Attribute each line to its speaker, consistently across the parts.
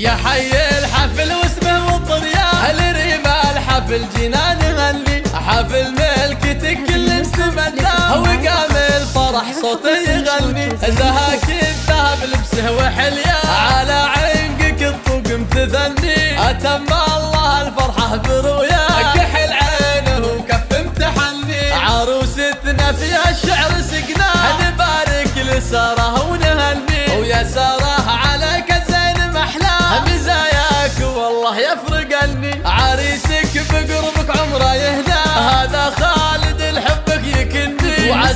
Speaker 1: يا حي الحفل واسمه والطريان الرمال حفل جنان غني؟ حفل ملكتك كل مستمناه وقام الفرح صوته يغني. زهاك الذهب لبسه وحليا. على عنقك الطوق متذني. أتم الله الفرحه برؤيا. كحل عينه وكف امتحني. عروستنا في الشعر سقناه نبارك لسارة ونهني. ويا سارة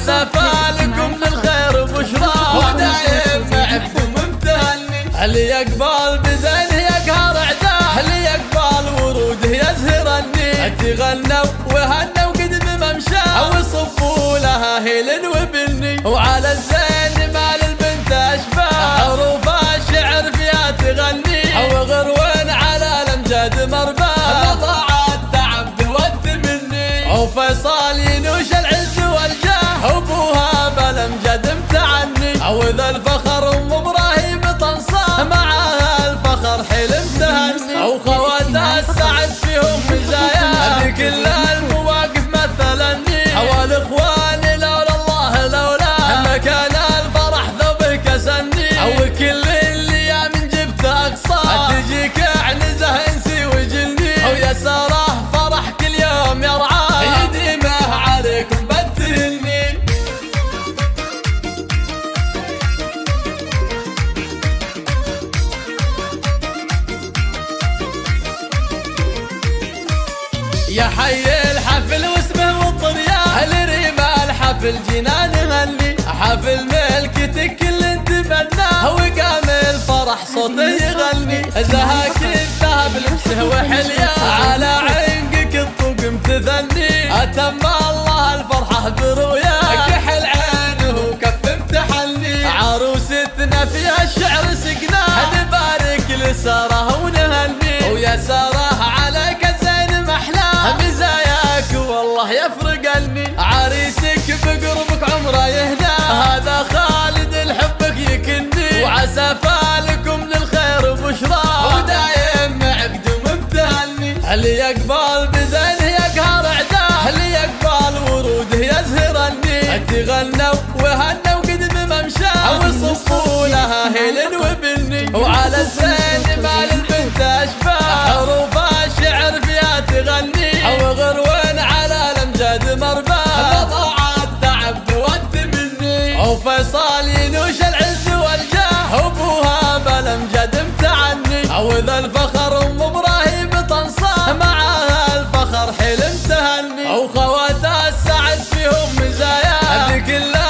Speaker 1: يكني وعسى فالكم للخير بشرى ودايم معكم ممتهني اللي يقبل بزينه يقهر اعداه اللي يقبل وروده يزهرني؟ تغنوا وهنوا قد بممشاه وصفوا لها هيل وبني. وعلى الزين مال البنت اشباه حروف الشعر فيها تغني وغروين على الأمجاد مرباه طاعت تعب ود مني. وفيصل ينوش العز متعني حفل جنان غني حفل ملكتك كل تبناه وقام الفرح صوته يغني زهاك الذهب لبسه وحليا. على عنقك الطوق متذني أتم الله الفرحه برؤيا. كحل عينه وكف امتحني عروستنا في الشعر سقناه نبارك لسارة ونهني. ويا سارة عليك الزين محلاه مزاياك والله يفرقني اللي يقبل بزينه يقهر اعداه اللي يقبل وروده يزهرني تغنوا وهنوا قد بممشاه وصفوا لها هيل وبني وعلى الزين الحلم أو خواتها السعد فيهم مزايا. هذه كلها